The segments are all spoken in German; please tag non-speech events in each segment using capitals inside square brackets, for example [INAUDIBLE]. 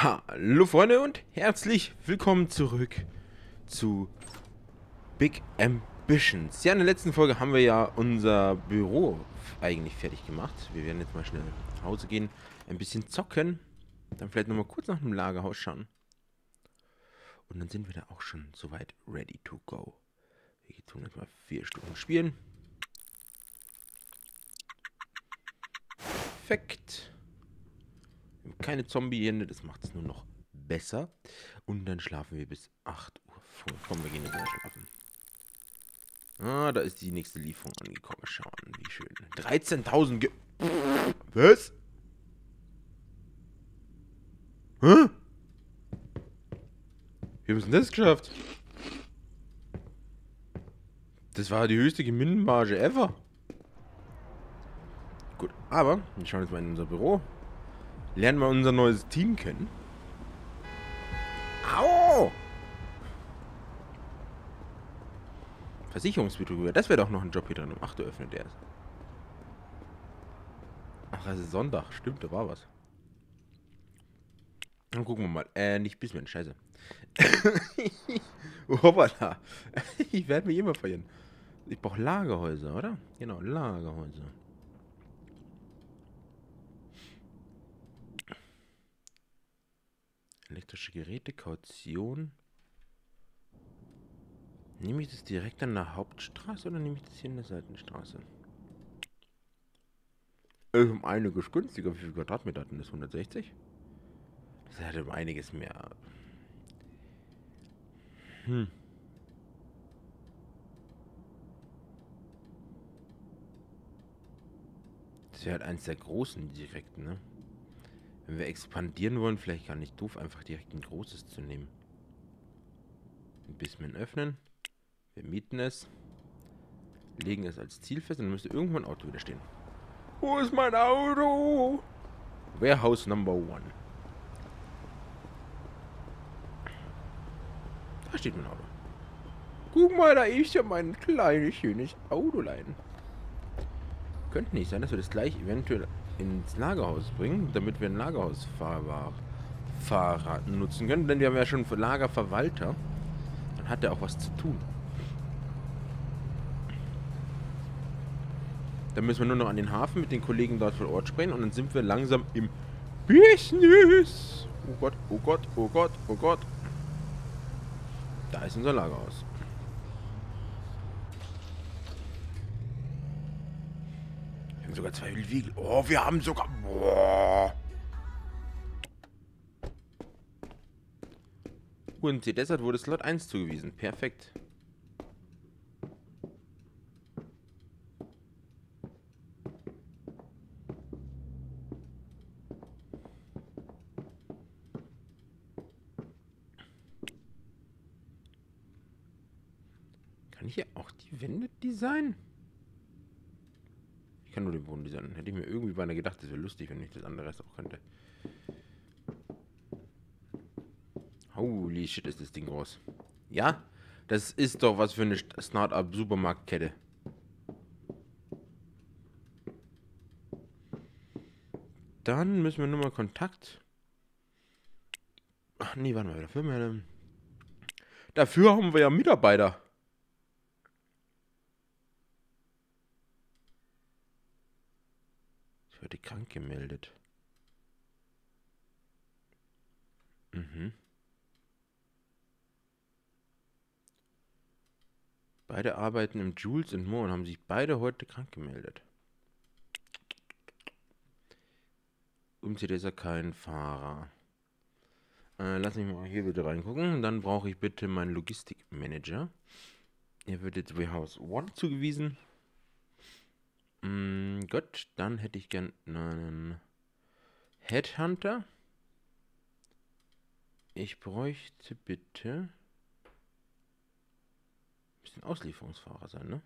Hallo Freunde und herzlich willkommen zurück zu Big Ambitions. Ja, in der letzten Folge haben wir ja unser Büro eigentlich fertig gemacht. Wir werden jetzt mal schnell nach Hause gehen, ein bisschen zocken, dann vielleicht nochmal kurz nach dem Lagerhaus schauen. Und dann sind wir da auch schon soweit ready to go. Wir tun jetzt mal vier Stunden spielen. Perfekt keine Zombie-Hände, das macht es nur noch besser. Und dann schlafen wir bis 8 Uhr vor. Komm, wir gehen jetzt mal schlafen. Ah, da ist die nächste Lieferung angekommen. Schauen, wie schön. 13.000 Ge Was? Hä? Wie haben wir das geschafft? Das war die höchste Gewinnmarge ever. Gut, aber wir schauen jetzt mal in unser Büro. Lernen wir unser neues Team kennen. Au! Versicherungsbetrüger, das wäre doch noch ein Job hier drin. Um 8 Uhr öffnet der es. Ach, es ist Sonntag. Stimmt, da war was. Dann gucken wir mal. Äh, nicht Bismen, scheiße. [LAUGHS] Hoppala. Ich werde mich immer verlieren. Ich brauche Lagerhäuser, oder? Genau, Lagerhäuser. Elektrische Geräte, Kaution. Nehme ich das direkt an der Hauptstraße oder nehme ich das hier in der Seitenstraße? Ist um einiges günstiger. Wie viel Quadratmeter hatten das? 160? Das hat um einiges mehr. Hm. Das wäre halt eins der großen direkten, ne? Wenn wir expandieren wollen, vielleicht gar nicht doof, einfach direkt ein großes zu nehmen. Ein bisschen öffnen. Wir mieten es. Legen es als Ziel fest dann müsste irgendwo ein Auto wieder stehen. Wo ist mein Auto? Warehouse Number One. Da steht mein Auto. Guck mal, da ist ja mein kleines, schönes Autolein. Könnte nicht sein, dass wir das gleich eventuell ins Lagerhaus bringen, damit wir ein Lagerhausfahrer nutzen können. Denn wir haben ja schon Lagerverwalter. Dann hat er auch was zu tun. Dann müssen wir nur noch an den Hafen mit den Kollegen dort vor Ort sprechen und dann sind wir langsam im Business. Oh Gott, oh Gott, oh Gott, oh Gott. Da ist unser Lagerhaus. Sogar zwei Wildwiegel. Oh, wir haben sogar... Boah. UNC Desert wurde Slot 1 zugewiesen. Perfekt. Kann ich hier auch die Wände designen? Designen. Hätte ich mir irgendwie beinahe gedacht, das wäre lustig, wenn ich das andere auch könnte. Holy shit, ist das Ding groß. Ja, das ist doch was für eine Start-up-Supermarktkette. Dann müssen wir nur mal Kontakt. Ach nee, warte mal, dafür, dafür haben wir ja Mitarbeiter. Heute krank gemeldet. Mhm. Beide arbeiten im Jules und Mo und haben sich beide heute krank gemeldet. Ist er kein Fahrer. Äh, lass mich mal hier bitte reingucken. Dann brauche ich bitte meinen Logistikmanager. Er wird jetzt Warehouse One zugewiesen. Mm, gut, dann hätte ich gern einen Headhunter. Ich bräuchte bitte... Bisschen Auslieferungsfahrer sein, ne?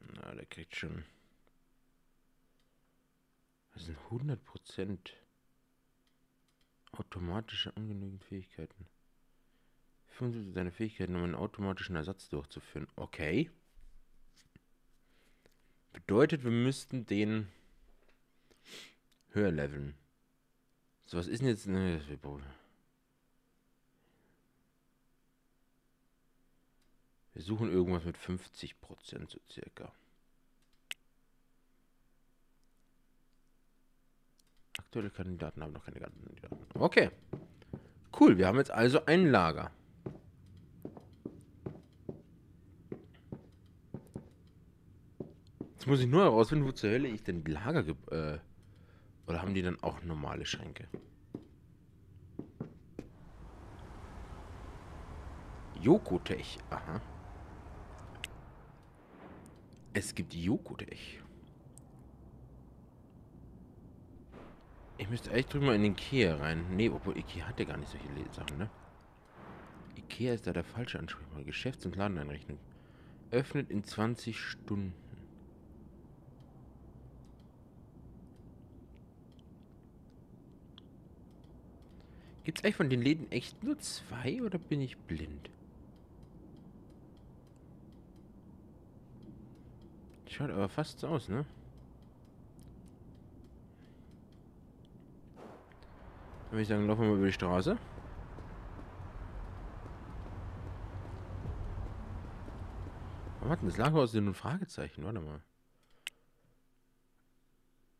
Na, der kriegt schon... Das sind 100% Automatische ungenügend Fähigkeiten. 75 deine Fähigkeiten, um einen automatischen Ersatz durchzuführen. Okay. Bedeutet, wir müssten den höher leveln. So, was ist denn jetzt... Ne, wir suchen irgendwas mit 50% so circa. Aktuelle Kandidaten haben noch keine Kandidaten. Okay. Cool, wir haben jetzt also ein Lager. Jetzt muss ich nur herausfinden, wo zur Hölle ich denn Lager... Äh, oder haben die dann auch normale Schränke? Jokotech. Aha. Es gibt Jokotech. Ich müsste echt drüben mal in den Ikea rein. Nee, obwohl Ikea hat ja gar nicht solche Sachen, ne? Ikea ist da der falsche Ansprechpartner. Geschäfts- und Ladeneinrichtung. Öffnet in 20 Stunden. Gibt es eigentlich von den Läden echt nur zwei oder bin ich blind? Schaut aber fast so aus, ne? Würde ich sagen, laufen wir mal über die Straße. Warum hat denn das Lagerhaus denn ein Fragezeichen? Warte mal.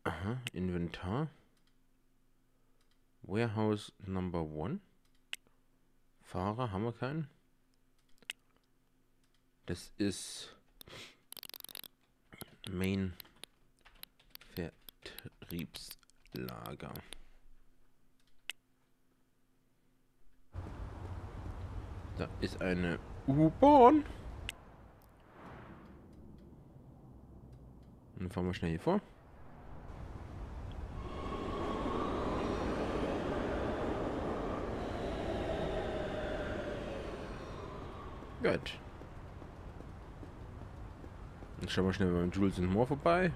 Aha, Inventar. Warehouse Number One. Fahrer haben wir keinen. Das ist Main Vertriebslager. Da ist eine U-Bahn. Dann fahren wir schnell hier vor. Gut. Dann schauen wir schnell beim Jules and Moore vorbei.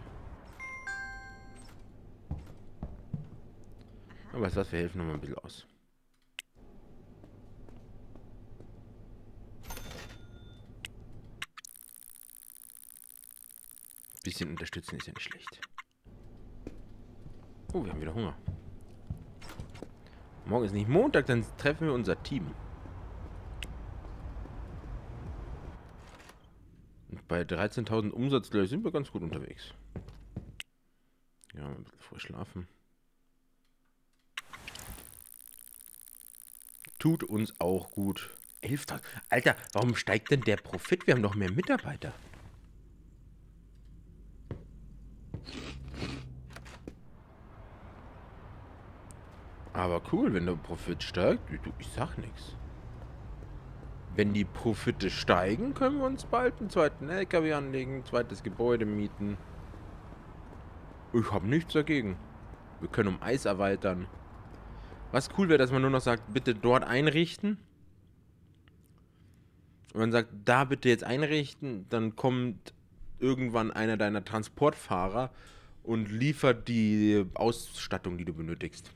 Aber weißt was, wir helfen noch mal ein bisschen aus. Bisschen unterstützen ist ja nicht schlecht. Oh, wir haben wieder Hunger. Morgen ist nicht Montag, dann treffen wir unser Team. Und bei 13.000 Umsatz gleich sind wir ganz gut unterwegs. Ja, ein bisschen vor schlafen. Tut uns auch gut. 11 Tage. Alter, warum steigt denn der Profit? Wir haben doch mehr Mitarbeiter. Aber cool, wenn der Profit steigt. Ich sag nichts. Wenn die Profite steigen, können wir uns bald einen zweiten LKW anlegen, zweites Gebäude mieten. Ich habe nichts dagegen. Wir können um Eis erweitern. Was cool wäre, dass man nur noch sagt, bitte dort einrichten. Und man sagt, da bitte jetzt einrichten, dann kommt irgendwann einer deiner Transportfahrer und liefert die Ausstattung, die du benötigst.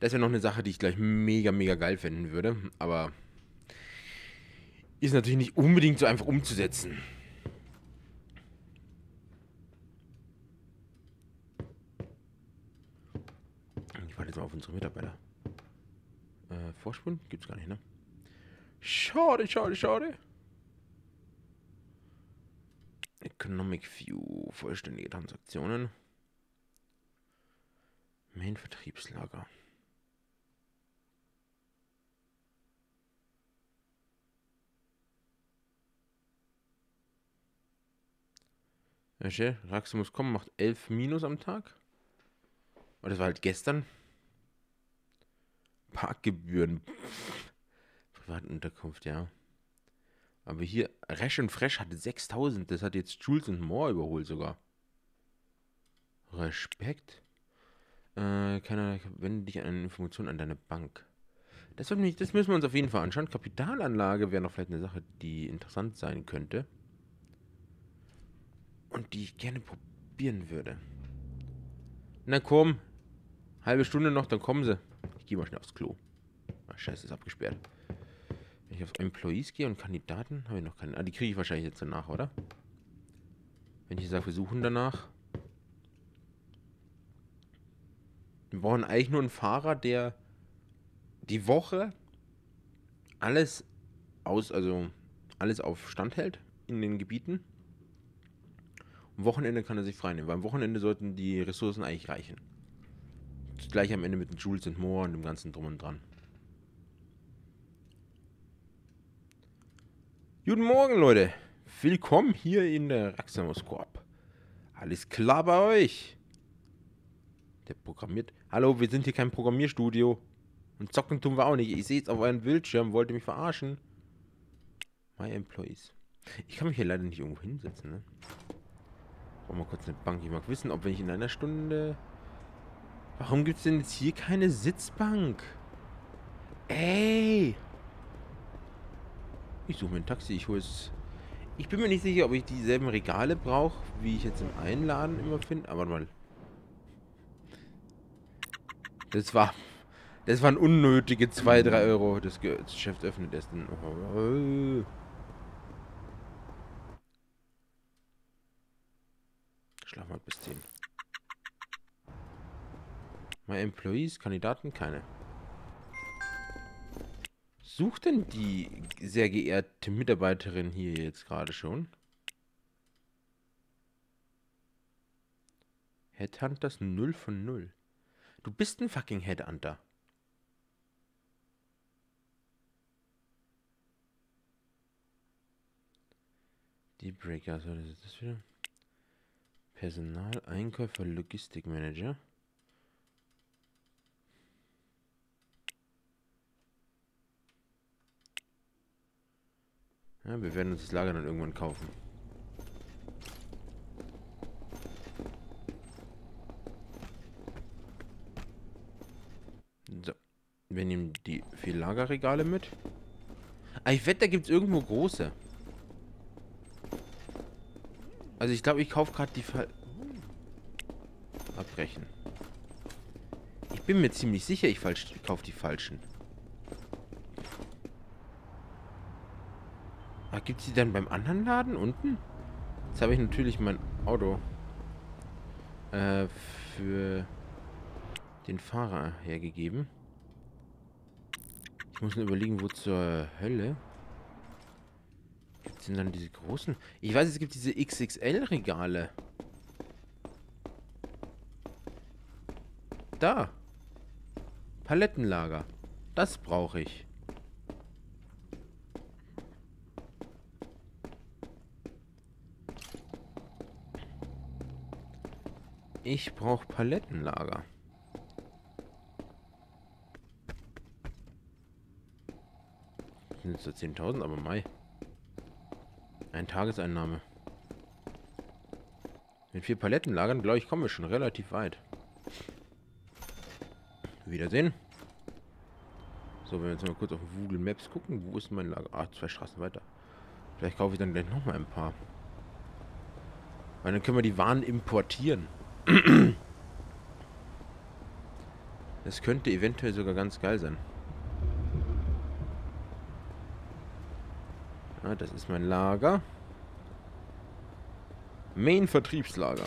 Das wäre noch eine Sache, die ich gleich mega, mega geil finden würde. Aber ist natürlich nicht unbedingt so einfach umzusetzen. Ich warte jetzt mal auf unsere Mitarbeiter. Äh, Vorsprung? Gibt's gar nicht, ne? Schade, schade, schade. Economic View, vollständige Transaktionen. Main Vertriebslager. Okay, Raxe muss kommen, macht 11 Minus am Tag. Und das war halt gestern. Parkgebühren. Privatunterkunft, ja. Aber hier, Resch und Fresh hatte 6000. Das hat jetzt Jules und Moore überholt sogar. Respekt. Äh, keiner wende dich an Informationen an deine Bank. Das, mich, das müssen wir uns auf jeden Fall anschauen. Kapitalanlage wäre noch vielleicht eine Sache, die interessant sein könnte und die ich gerne probieren würde. Na komm, halbe Stunde noch, dann kommen sie. Ich gehe mal schnell aufs Klo. Ach, scheiße, ist abgesperrt. Wenn ich auf Employees gehe und Kandidaten, habe ich noch keine. Ah, die kriege ich wahrscheinlich jetzt danach, oder? Wenn ich sage, wir suchen danach. Wir brauchen eigentlich nur einen Fahrer, der die Woche alles aus, also alles auf Stand hält in den Gebieten. Am Wochenende kann er sich frei nehmen, weil am Wochenende sollten die Ressourcen eigentlich reichen. Gleich am Ende mit den Jules und Moore und dem ganzen Drum und Dran. Guten Morgen, Leute. Willkommen hier in der Raxamus Corp. Alles klar bei euch? Der programmiert. Hallo, wir sind hier kein Programmierstudio. Und zocken tun wir auch nicht. Ich sehe es auf euren Bildschirm. Wollt ihr mich verarschen? My Employees. Ich kann mich hier leider nicht irgendwo hinsetzen, ne? Brauchen wir kurz eine Bank. Ich mag wissen, ob wenn ich in einer Stunde... Warum gibt es denn jetzt hier keine Sitzbank? Ey! Ich suche mir ein Taxi. Ich hole es... Ich bin mir nicht sicher, ob ich dieselben Regale brauche, wie ich jetzt im Einladen immer finde. Aber mal. Das war das waren unnötige 2, 3 Euro. Das, Geschäft öffnet erst in... Oh. Mal bis 10. My Employees, Kandidaten, keine. Sucht denn die sehr geehrte Mitarbeiterin hier jetzt gerade schon? Headhunters 0 von 0. Du bist ein fucking Headhunter. Die Breaker, so das ist das wieder. Personal, Einkäufer, Logistikmanager. Ja, wir werden uns das Lager dann irgendwann kaufen. So. Wir nehmen die vier Lagerregale mit. Ah, ich wette, da gibt es irgendwo große. Also ich glaube, ich kaufe gerade die Fall... Abbrechen. Ich bin mir ziemlich sicher, ich, ich kaufe die falschen. Ah, gibt es die dann beim anderen Laden unten? Jetzt habe ich natürlich mein Auto äh, für den Fahrer hergegeben. Ich muss nur überlegen, wo zur Hölle sind dann diese großen? Ich weiß, es gibt diese XXL-Regale. Da. Palettenlager. Das brauche ich. Ich brauche Palettenlager. Sind so 10.000, aber Mai. Ein Tageseinnahme. Mit vier Palettenlagern, glaube ich, kommen wir schon relativ weit. Wiedersehen. So, wenn wir jetzt mal kurz auf Google Maps gucken, wo ist mein Lager? Ah, zwei Straßen weiter. Vielleicht kaufe ich dann gleich nochmal ein paar. Weil dann können wir die Waren importieren. Das könnte eventuell sogar ganz geil sein. Ja, das ist mein Lager. Main Vertriebslager.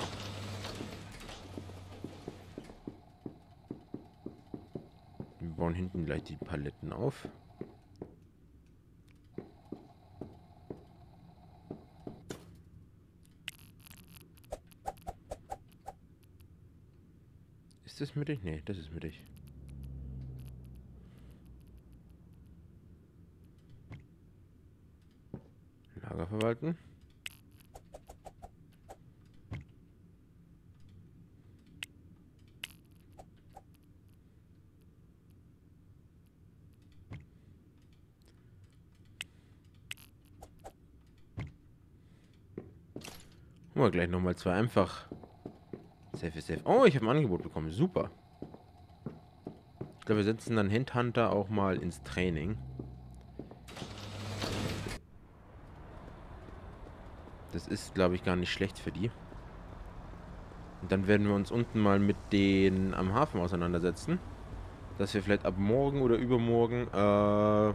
Wir bauen hinten gleich die Paletten auf. Ist das mittig? Nee, das ist mittig. Lager verwalten. Wir gleich nochmal zwei einfach. Safe safe. Oh, ich habe ein Angebot bekommen. Super. Ich glaube, wir setzen dann Handhunter auch mal ins Training. Das ist, glaube ich, gar nicht schlecht für die. Und dann werden wir uns unten mal mit denen am Hafen auseinandersetzen. dass wir vielleicht ab morgen oder übermorgen äh,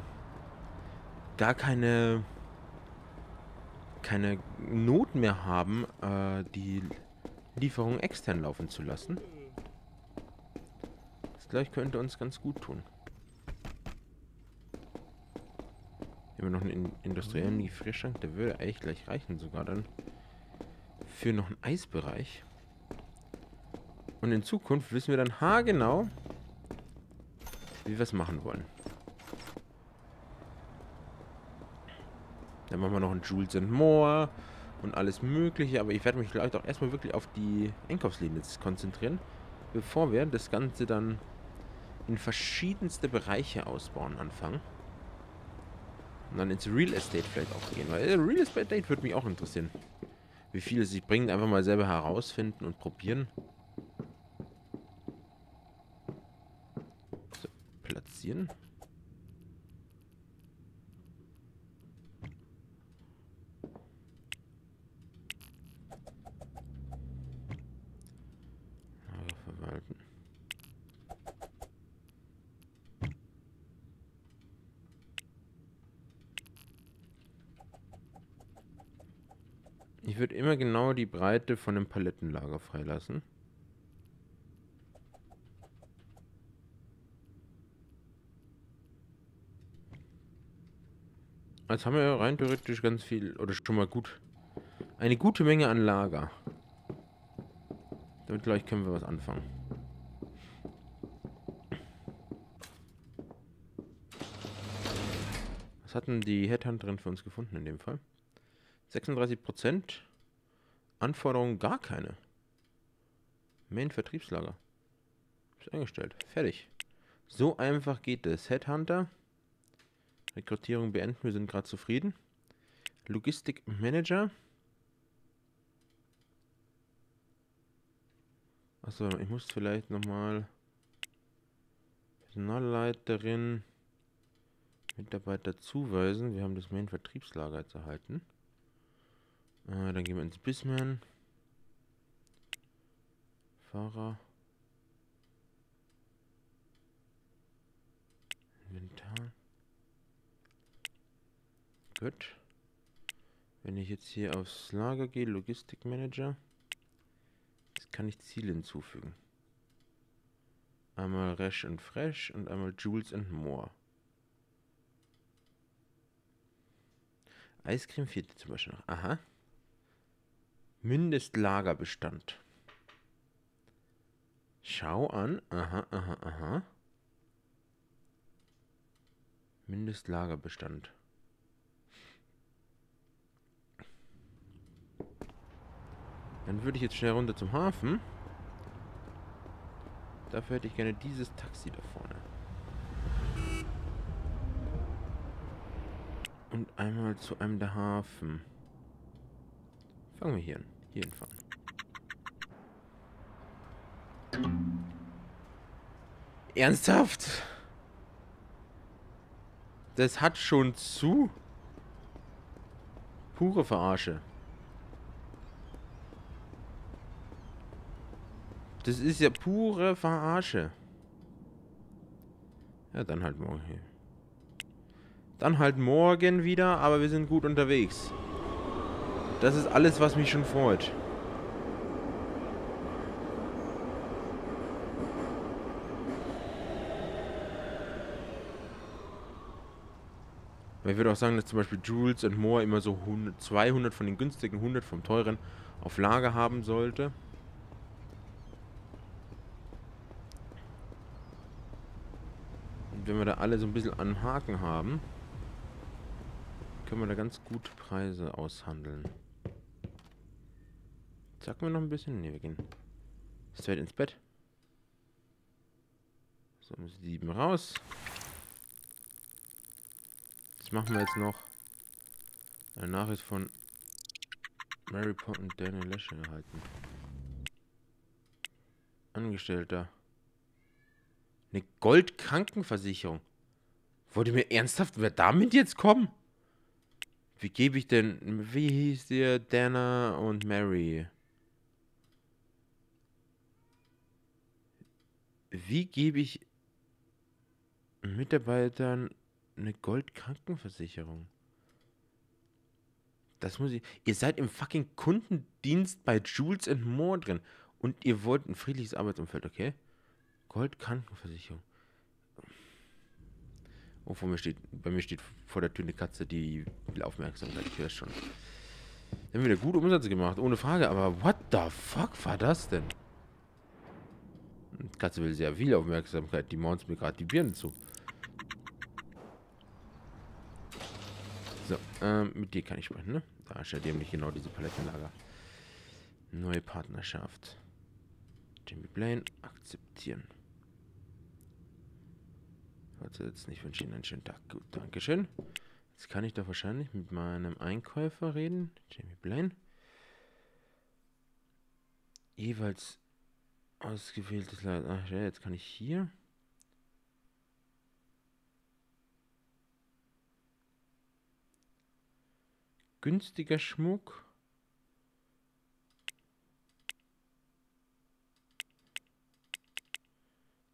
gar keine keine Not mehr haben, äh, die Lieferung extern laufen zu lassen. Das gleich könnte uns ganz gut tun. Hier haben wir noch einen industriellen Gefrierschrank, der würde eigentlich gleich reichen sogar dann für noch einen Eisbereich. Und in Zukunft wissen wir dann haargenau, wie wir es machen wollen. Dann machen wir noch ein Jules and More und alles mögliche. Aber ich werde mich vielleicht auch erstmal wirklich auf die Einkaufslinie konzentrieren, bevor wir das Ganze dann in verschiedenste Bereiche ausbauen anfangen. Und dann ins Real Estate vielleicht auch gehen. Weil Real Estate würde mich auch interessieren. Wie viel es sich bringt, einfach mal selber herausfinden und probieren. So, platzieren. Ich würde immer genau die Breite von dem Palettenlager freilassen. Jetzt haben wir rein theoretisch ganz viel, oder schon mal gut, eine gute Menge an Lager. Damit gleich können wir was anfangen. Was hatten die Headhunterin für uns gefunden in dem Fall? 36 Prozent. Anforderungen gar keine. Main Vertriebslager. Ist eingestellt. Fertig. So einfach geht es. Headhunter. Rekrutierung beenden. Wir sind gerade zufrieden. Logistik Manager. Achso, ich muss vielleicht nochmal Personalleiterin Mitarbeiter zuweisen. Wir haben das Main Vertriebslager jetzt erhalten. Äh, dann gehen wir ins Bisman. Fahrer. Inventar. Gut. Wenn ich jetzt hier aufs Lager gehe, Logistikmanager, jetzt kann ich Ziele hinzufügen. Einmal Resch und Fresh und einmal Jules and More. Eiscreme fehlt zum Beispiel noch. Aha. Mindestlagerbestand. Schau an. Aha, aha, aha. Mindestlagerbestand. Dann würde ich jetzt schnell runter zum Hafen. Dafür hätte ich gerne dieses Taxi da vorne. Und einmal zu einem der Hafen. Fangen wir hier an. Hier hinfahren. Ernsthaft? Das hat schon zu. Pure Verarsche. Das ist ja pure Verarsche. Ja, dann halt morgen hier. Dann halt morgen wieder, aber wir sind gut unterwegs. Das ist alles, was mich schon freut. ich würde auch sagen, dass zum Beispiel Jules und Moore immer so 100, 200 von den günstigen, 100 vom teuren auf Lager haben sollte. Und wenn wir da alle so ein bisschen an Haken haben, können wir da ganz gut Preise aushandeln. Sagen wir noch ein bisschen? Ne, wir gehen straight ins Bett. So, um sieben raus. Das machen wir jetzt noch eine Nachricht von Mary Pott und Daniel Lesche erhalten. Angestellter. Eine Goldkrankenversicherung. Wollt ihr mir ernsthaft, wer damit jetzt kommen? Wie gebe ich denn, wie hieß der Dana und Mary? Wie gebe ich Mitarbeitern eine Goldkrankenversicherung. Das muss ich. Ihr seid im fucking Kundendienst bei Jules and More drin. Und ihr wollt ein friedliches Arbeitsumfeld, okay? Goldkrankenversicherung. Oh, vor mir steht, bei mir steht vor der Tür eine Katze, die will Aufmerksamkeit. Ich höre schon. Wir haben wieder gute Umsätze gemacht, ohne Frage. Aber what the fuck war das denn? Katze will sehr viel Aufmerksamkeit. Die maunzt mir gerade die Birnen zu. So, ähm, mit dir kann ich sprechen, ne? Da ja nämlich genau diese Palettenlager. Neue Partnerschaft. Jimmy Blaine, akzeptieren. Warte jetzt nicht, wünsche Ihnen einen schönen Tag. Gut, Dankeschön. Jetzt kann ich doch wahrscheinlich mit meinem Einkäufer reden. Jamie Blaine. Jeweils ausgewähltes Leid. Ach ja, jetzt kann ich hier. Günstiger Schmuck.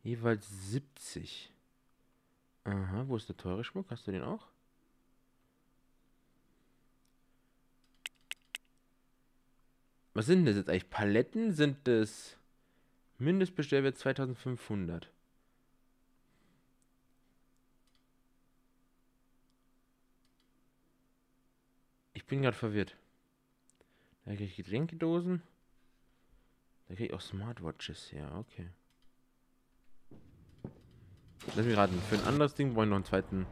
Jeweils 70. Aha, wo ist der teure Schmuck? Hast du den auch? Was sind das jetzt eigentlich? Paletten? Sind das Mindestbestellwert 2500? Ich bin gerade verwirrt. Da kriege ich Getränkedosen. Da kriege ich auch Smartwatches. Ja, okay. Lass mich raten. Für ein anderes Ding wollen wir noch einen zweiten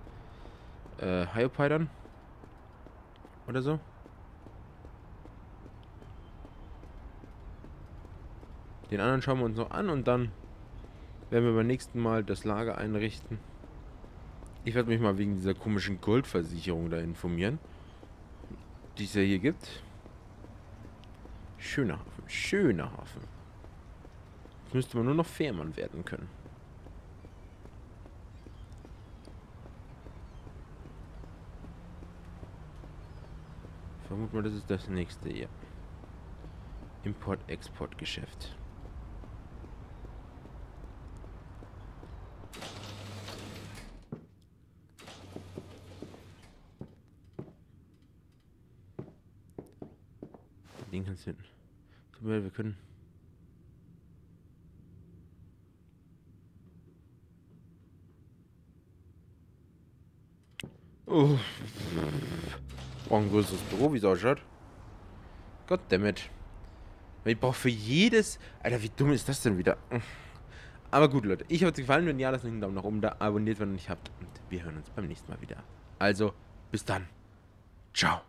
äh, Hyopai dann. Oder so. Den anderen schauen wir uns noch an und dann werden wir beim nächsten Mal das Lager einrichten. Ich werde mich mal wegen dieser komischen Goldversicherung da informieren, die es ja hier gibt. Schöner Hafen, schöner Hafen. Jetzt müsste man nur noch Fährmann werden können. Vermuten wir, das ist das nächste hier. Import-Export-Geschäft. Den kannst du hinten. Tut mir leid, wir können. Oh. Brauche ein größeres Büro, wie es ausschaut. Goddammit. Ich brauche für jedes... Alter, wie dumm ist das denn wieder? Aber gut, Leute. Ich hoffe, es gefallen. Wenn ja, lasst einen Daumen nach oben da. Abonniert, wenn ihr nicht habt. Und wir hören uns beim nächsten Mal wieder. Also, bis dann. Ciao.